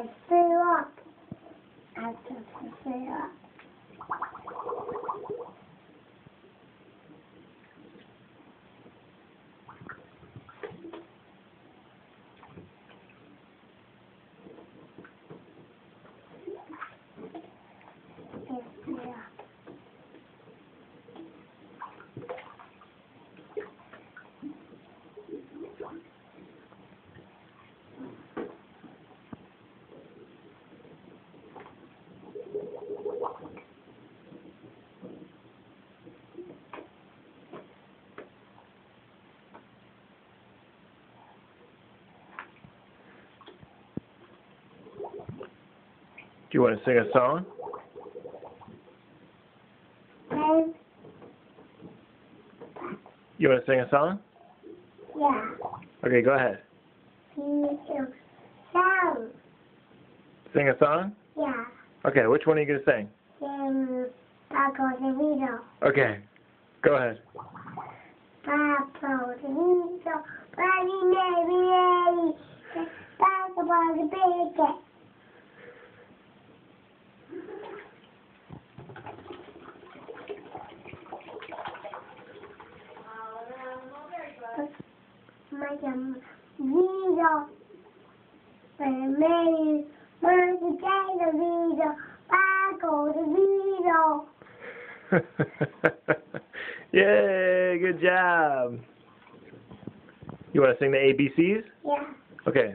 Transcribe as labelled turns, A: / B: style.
A: I threw up. I took the up.
B: Do you want to sing a song? You want to sing a song?
A: Yeah.
B: Okay, go ahead. Sing a song.
A: Yeah.
B: Okay, which one are you going to sing? Okay, go ahead.
A: like a video made the video Michael the video.
B: Yay, good job. You want to sing the ABCs?
A: Yeah.
B: Okay.